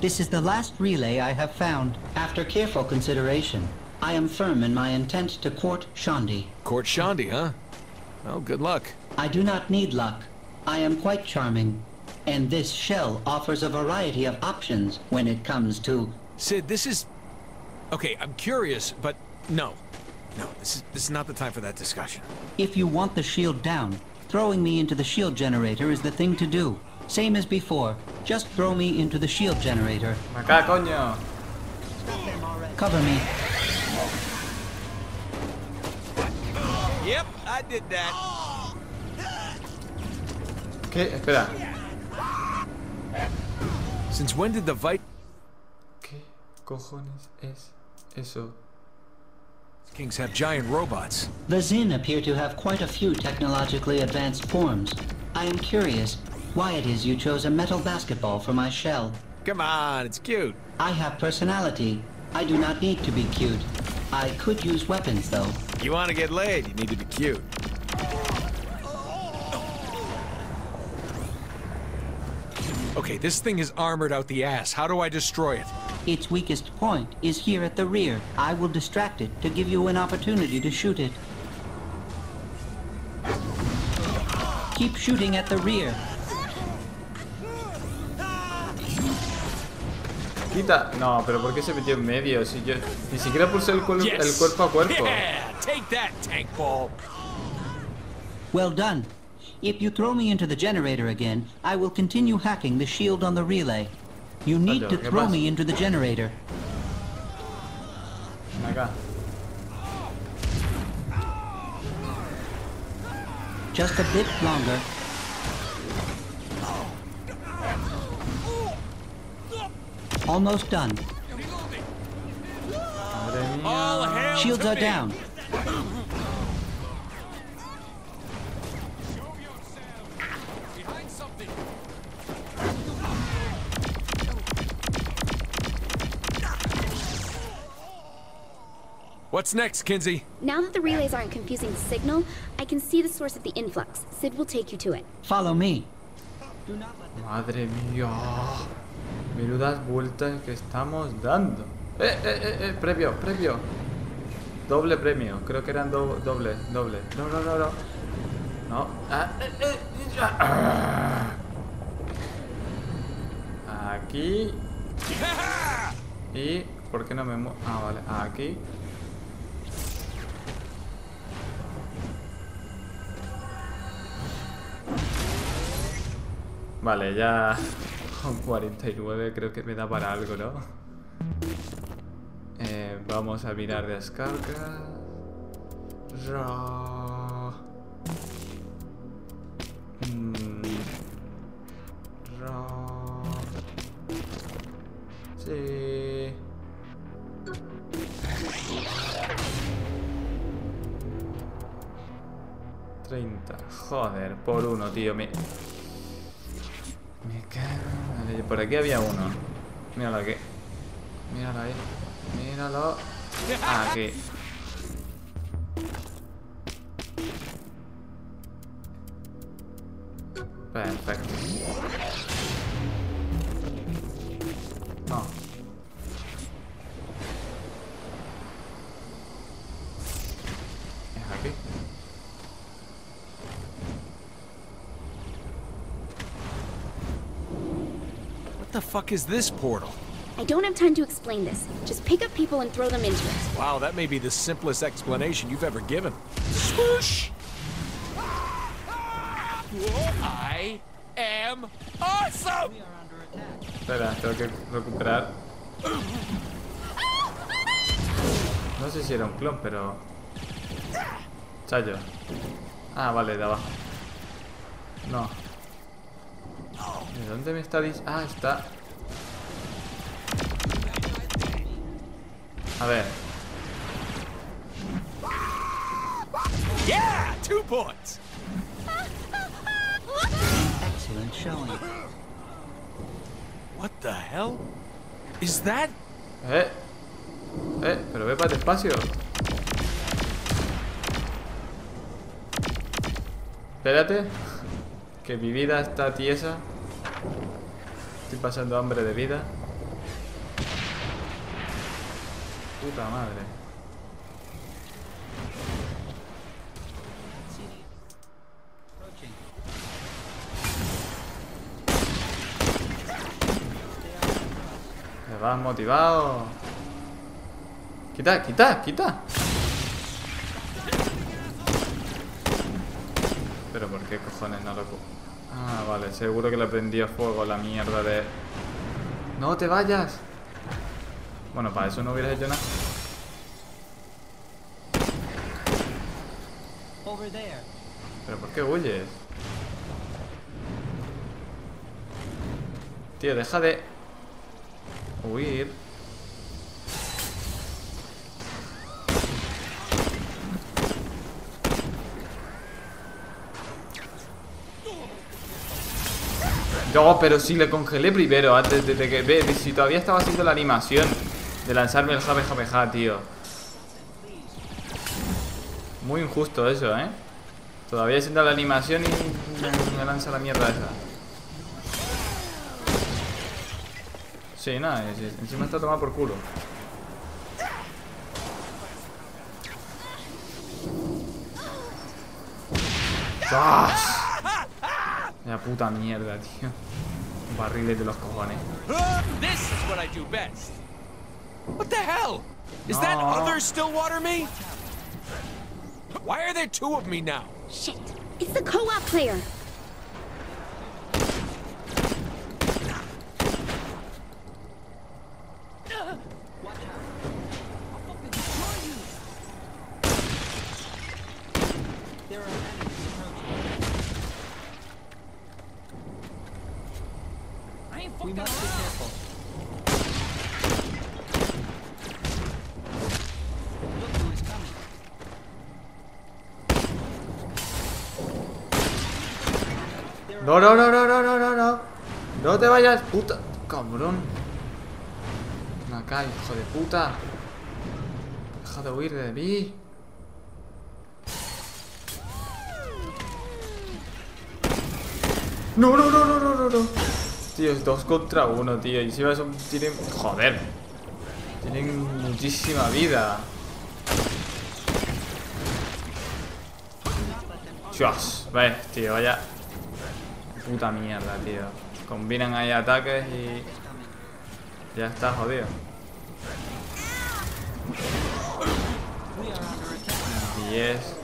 This is the last relay I have found. After careful consideration, I am firm in my intent to court Shandi. Court Shandi, huh? Well, good luck. I do not need luck. I am quite charming. And this shell offers a variety of options when it comes to... Sid, this is... Okay, I'm curious, but no. No, this is, this is not the time for that discussion. If you want the shield down, throwing me into the shield generator is the thing to do. Same as before. Just throw me into the shield generator. Acá, coño. Cover me. Yep, I did that. ¿Qué? Espera. Since when did the Vite ¿Qué cojones es eso? Kings have giant robots? The Zin appear to have quite a few technologically advanced forms. I am curious why it is you chose a metal basketball for my shell. Come on, it's cute. I have personality. I do not need to be cute. I could use weapons, though. You want to get laid, you need to be cute. Okay, this thing is armored out the ass. How do I destroy it? Its weakest point is here at the rear. I will distract it to give you an opportunity to shoot it. Keep shooting at the rear. Quita. No, pero ¿por qué se metió en medio? Si yo ni siquiera pulsé el, cuel- el cuerpo a cuerpo. Yeah, take that, tank ball. Well done. If you throw me into the generator again, I will continue hacking the shield on the relay. You need Coño, to throw pasa? me into the generator. Acá. Just a bit longer. Almost done. All hail Shields are me. down. What's next, Kinsey? Now that the relays aren't confusing the signal, I can see the source of the influx. Sid will take you to it. Follow me. Madre mía. Menudas vueltas que estamos dando. Eh, eh, eh, eh, premio, premio. Doble premio. Creo que eran do- doble, doble. No, no, no, no. No. Ah, eh, eh. Ah. Aquí. Y. ¿Por qué no me muevo? Ah, vale. Aquí. Vale, ya con 49 creo que me da para algo, ¿no? Eh, vamos a mirar descarga. Ra. Mm. Sí. Treinta. Joder, por uno, tío. Me, por aquí había uno. Míralo aquí. Míralo ahí. Míralo. Aquí. Perfecto. Fuck is this portal? I don't have time to explain this. Just pick up people and throw them into it. Wow, that may be the simplest explanation you've ever given. Swoosh! I am awesome! Espera, tengo que recuperar. No sé si era un clon, pero. Chayo. Ah, vale, de abajo. No. ¿De dónde me está dis... Ah, está. A ver. Yeah! Two points! Excellent showing. What the hell? Is that? Eh. Eh, pero ve para despacio. Espérate. Que mi vida está tiesa. Estoy pasando hambre de vida. Puta madre. Te vas motivado. Quita, quita, quita. Pero ¿por qué cojones no lo... Ah, vale, seguro que le prendía fuego la mierda de... ¡No te vayas! Bueno, para eso no hubieras hecho nada. Over there. ¿Pero por qué huyes? Tío, deja de... Huir. No, pero si le congelé primero antes de, de que... Ve, si todavía estaba haciendo la animación de lanzarme el Jame Jame Ja, tío. Muy injusto eso, ¿eh? Todavía haciendo la animación y me- lanza la mierda esa. Sí, nada, encima está tomado por culo. ¡Zas! La puta mierda, tío. Barriles de los cojones. This is what I do best. What the hell? Is that No. other Stillwater me? Why are there two of me now? Shit. It's the co-op player. No, no, no, no, no, no, no, no. No te vayas, puta. Cabrón. Ven acá, hijo de puta. Deja de huir de mí. No, no, no, no, no, no, no. Tío, es dos contra uno, tío. Y encima son. Tienen. Joder. Tienen muchísima vida. Dios, ves, tío, vaya. Puta mierda, tío. Combinan ahí ataques y. Ya está jodido. 10.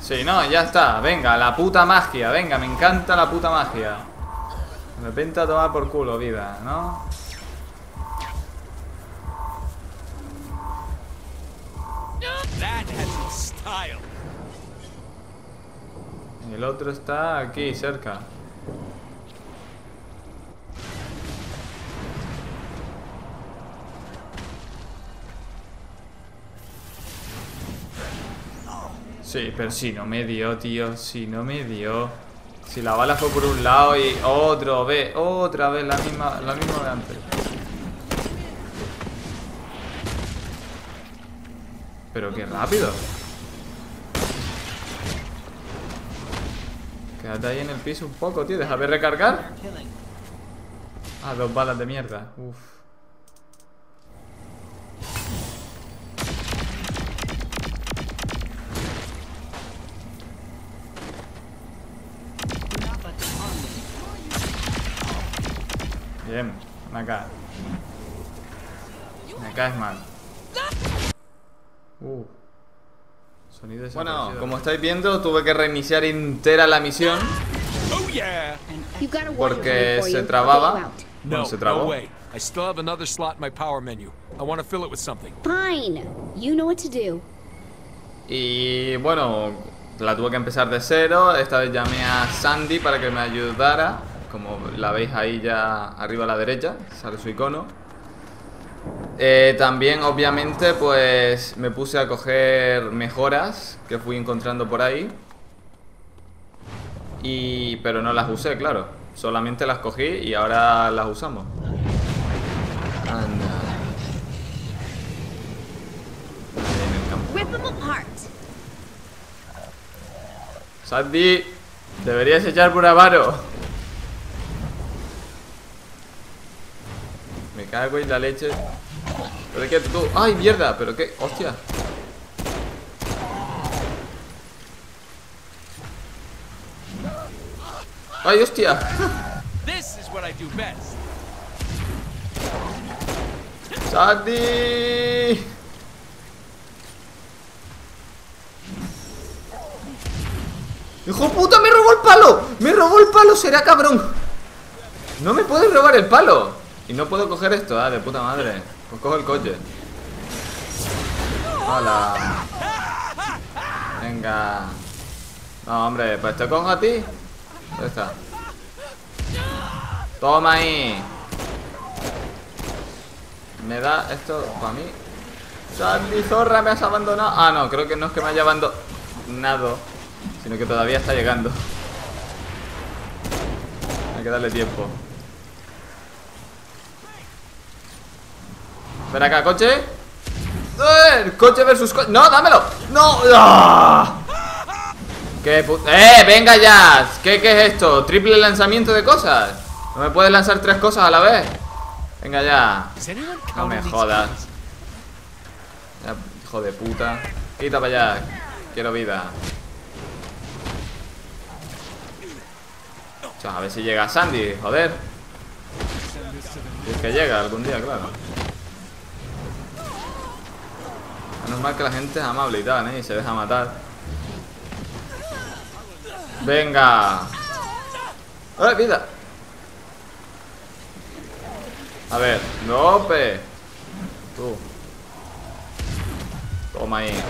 Sí, no, ya está. Venga, la puta magia. Venga, me encanta la puta magia. De repente a tomar por culo, vida, ¿no? El otro está aquí, cerca. Sí, pero si no me dio, tío. Si no me dio. Si la bala fue por un lado y otro vez, otra vez la misma, la misma de antes. Pero qué rápido. Quédate ahí en el piso un poco, tío. Déjame recargar. Ah, dos balas de mierda. Uf. Me. Bien, ven acá. Me caes mal. Uh. Sonido Bueno, como estáis viendo, tuve que reiniciar entera la misión Oh porque se trababa. Bueno, No, se no trabó. way. I still have another slot in my power menu. I want to fill it with something. Fine. You know what to do. y bueno, la tuve que empezar de cero. Esta vez llamé a Sandy para que me ayudara. Como la veis ahí ya arriba a la derecha, sale su icono. Eh, también, obviamente, pues me puse a coger mejoras que fui encontrando por ahí. Y... pero no las usé, claro. Solamente las cogí y ahora las usamos. Anda. Sandy, deberías echar por avaro. Me cago en la leche. ¿Pero qué tú? ¡Ay, mierda! ¿Pero qué? ¡Hostia! ¡Ay, hostia! ¡Sandy! ¡Hijo puta! ¡Me robó el palo! ¡Me robó el palo! ¡Será cabrón! No me puedes robar el palo Y no puedo coger esto, ah, de puta madre Pues cojo el coche. Hola Venga. No, hombre, pues te cojo a ti. ¿Dónde está? Toma ahí. Me da esto para mí. Sandy Zorra, me has abandonado. Ah, no, creo que no es que me haya abandonado Sino que todavía está llegando. Hay que darle tiempo Ven acá, coche ¡Eh! Coche versus coche ¡No, dámelo! ¡No! ¡Ah! ¿Qué pu- ¡Eh! ¡Venga ya! ¿Qué, ¿Qué es esto? ¿Triple lanzamiento de cosas? ¿No me puedes lanzar tres cosas a la vez? Venga ya No me jodas? Ya, Hijo de puta Quita para allá Quiero vida A ver si llega Sandy, joder Si es que llega algún día, claro Menos mal que la gente es amable y tal, ¿eh? Y se deja matar. Venga. ¡Eh, vida! A ver, no, pe Tú. Toma ahí.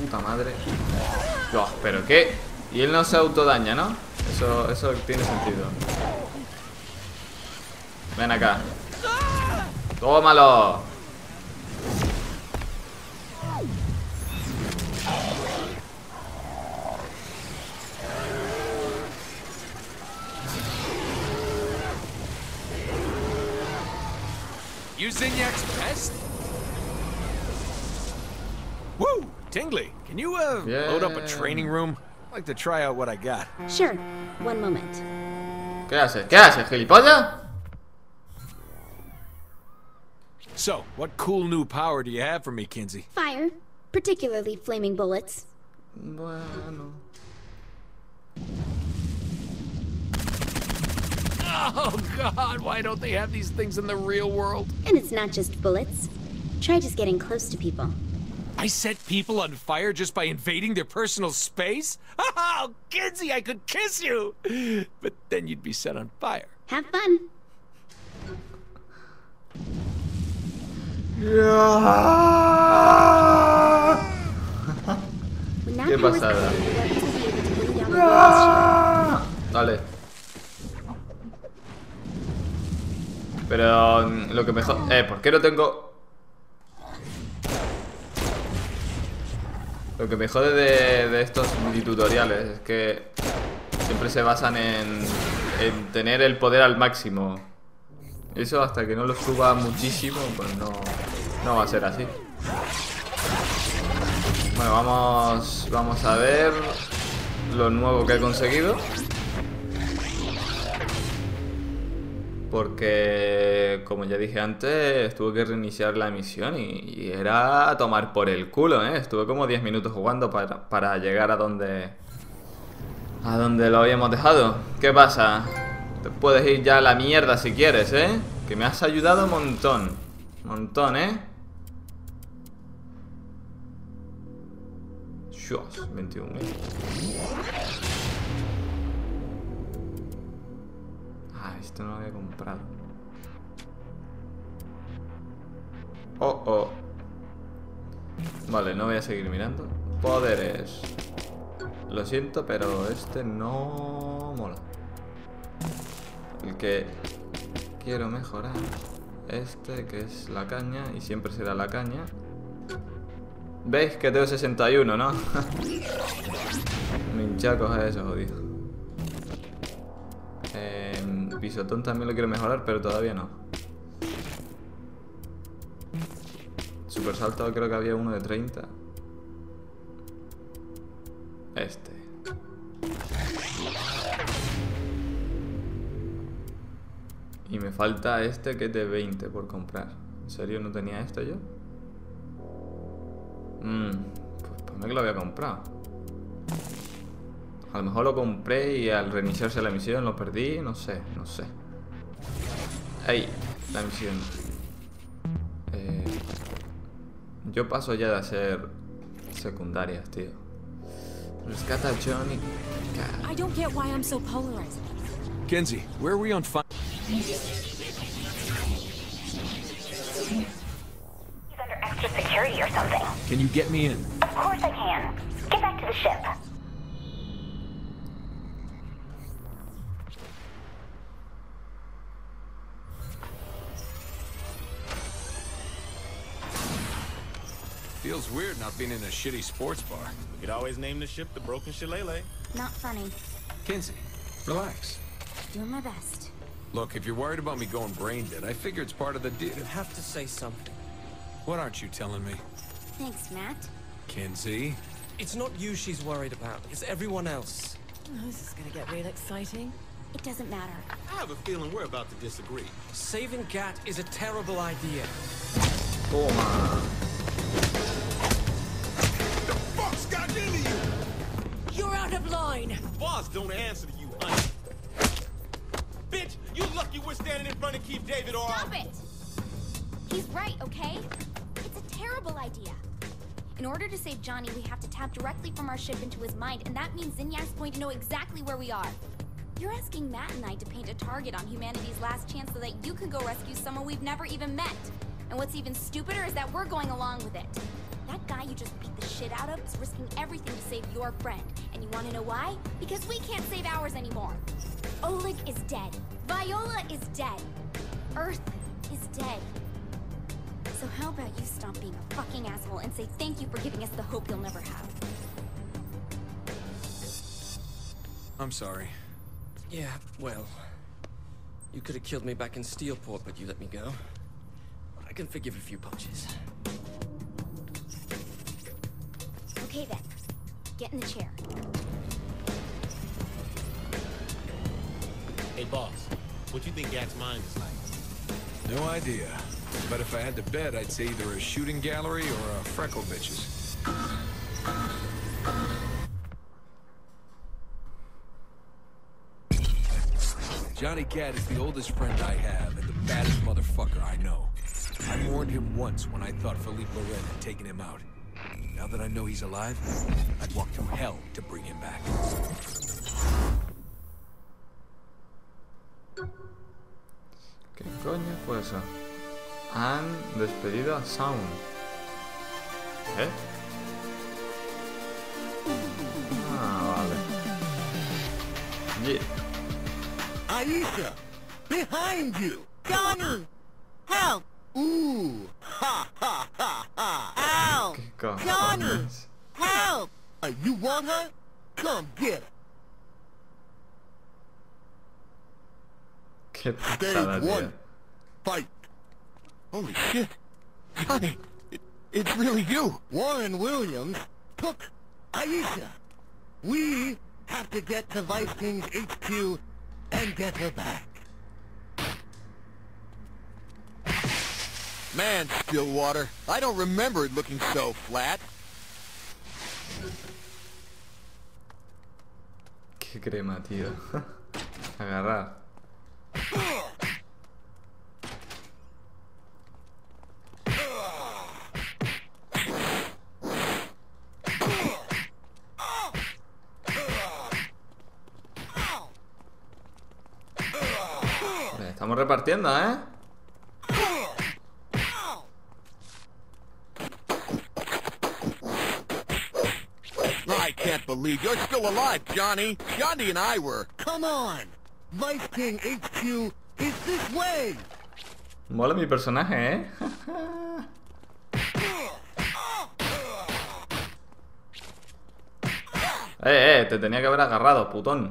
Puta madre. Dios, pero qué. Y él no se autodaña, ¿no? Eso, eso tiene sentido. Ven acá Tómalo You Zinyak's best? Woo! Tingley, can you uh, load up a training room? I'd like to try out what I got. Sure. One moment. ¿Qué haces? ¿Qué haces, gilipollas? So, what cool new power do you have for me, Kinsey? Fire, particularly flaming bullets. Bueno Oh God! Why don't they have these things in the real world? And it's not just bullets. Try just getting close to people. I set people on fire just by invading their personal space? Oh, Kinsey, I could kiss you! But then you'd be set on fire. Have fun. The walls. Vale. Pero lo que mejor... Eh, ¿por qué no tengo...? Lo que me jode de, de estos tutoriales es que siempre se basan en, en tener el poder al máximo. Eso hasta que no lo suba muchísimo, pues no, no va a ser así. Bueno, vamos, vamos a ver lo nuevo que he conseguido. Porque, como ya dije antes, tuve que reiniciar la misión y, era a tomar por el culo, ¿eh? Estuve como 10 minutos jugando para, para llegar a donde... A donde lo habíamos dejado. ¿Qué pasa? Puedes ir ya a la mierda si quieres, ¿eh? Que me has ayudado un montón. Montón, ¿eh? Dios, 21 Ah, esto no lo había comprado. Oh, oh. Vale, no voy a seguir mirando. Poderes. Lo siento, pero este no mola. El que quiero mejorar. Este, que es la caña, y siempre será la caña. ¿Veis que tengo 61, no? Un hinchaco es eso, jodido. Eh, pisotón también lo quiero mejorar, pero todavía no. Super salto creo que había uno de 30. Este. Y me falta este que es de 20 por comprar. ¿En serio no tenía esto yo? Mmm, pues para mí que lo había comprado. A lo mejor lo compré y al reiniciarse la misión lo perdí, no sé, no sé. Ahí, la misión. Eh, yo paso ya de hacer secundarias, tío. Rescata a Johnny. I don't get why I'm so polarized. Kenzie, where are we on fi- He's under extra security or something. Can you get me in? Of course I can. Get back to the ship. Feels weird not being in a shitty sports bar. We could always name the ship the Broken Shillelagh. Not funny. Kenzie, relax. Doing my best. Look, if you're worried about me going brain dead, I figure it's part of the deal. You have to say something. What aren't you telling me? Thanks, Matt. Kenzie? It's not you she's worried about, it's everyone else. Oh, this is gonna get real exciting. It doesn't matter. I have a feeling we're about to disagree. Saving Gat is a terrible idea. Oh, Toma. The fuck's got into you? You're out of line! Boss don't answer you we're standing in front of Keith David or Stop it! He's right, okay? It's a terrible idea. In order to save Johnny, we have to tap directly from our ship into his mind, and that means Zinyak's going to know exactly where we are. You're asking Matt and I to paint a target on humanity's last chance so that you can go rescue someone we've never even met. And what's even stupider is that we're going along with it. That guy you just beat the shit out of is risking everything to save your friend. And you wanna know why? Because we can't save ours anymore. Oleg is dead. Viola is dead. Earth is dead. So how about you stop being a fucking asshole and say thank you for giving us the hope you'll never have? I'm sorry. Yeah, well. You could have killed me back in Steelport, but you let me go. I can forgive a few punches. Okay then. Get in the chair. Hey, boss, what do you think Gat's mind is like? No idea. But if I had to bet, I'd say either a shooting gallery or a freckle bitches. Johnny Cat is the oldest friend I have and the baddest motherfucker I know. I warned him once when I thought Philippe Loren had taken him out. Now that I know he's alive, I'd walk through hell to bring him back. ¿Qué coño fue eso? Han despedido a Sound. ¿Eh? Ah, vale. Yeah. Aisha! Behind you! Johnny! Help! Ooh! Ha ha ha ha! Ow! Johnny! Help! Uh, you want her? Come get her! Qué Stage putada, tío. one. Fight! Holy shit! Johnny! It, it's really you! Warren Williams took Aisha! We have to get to Vice King's HQ and get her back. Man, Stillwater, I don't remember it looking so flat. Qué crema, tío. Agarrar. Estamos repartiendo, ¿eh? I can't believe you're still alive, Johnny. Johnny and I were. Come on. Vice King HQ is this way. Mola mi personaje, ¿eh? eh, eh, te tenía que haber agarrado, putón.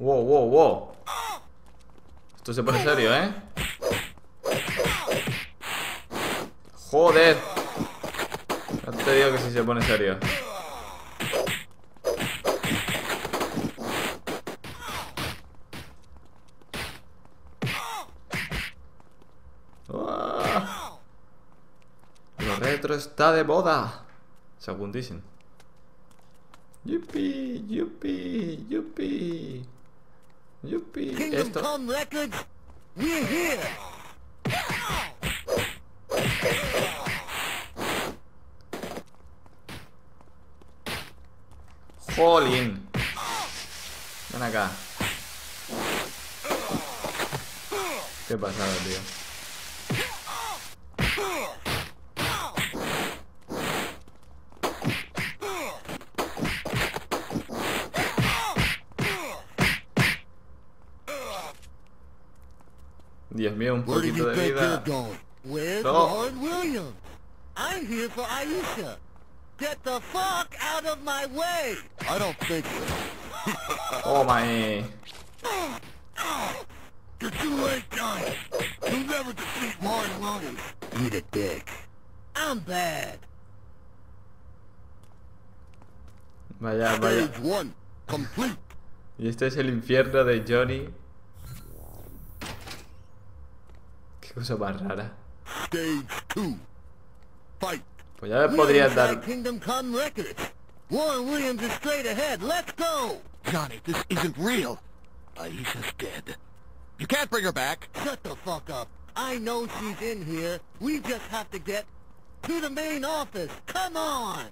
Wow, wow, wow. Esto se pone serio, ¿eh? Joder. Ya te digo que sí se pone serio. Está de boda. Según dicen. Yupi, yupi, yupi. Yupi. Kingdom Esto. Jolín. Ven acá. Qué pasada, tío. Dios mío, un Where do poquito you de think you're vida. No. I'm here for Aisha. Get the fuck out of my way! I don't think so. Toma, eh. You're too late, Johnny. You'll never defeat Martin Williams. Eat a dick. I'm bad. Vaya, vaya. Y este es el infierno de Johnny. Qué cosa más rara. Stage two, fight. Pues ya me podrías dar... Kingdom Come Records. Warren Williams is straight ahead. Let's go! Johnny, this isn't real. Aisha's dead. You can't bring her back. Shut the fuck up. I know she's in here. We just have to get to the main office. Come on!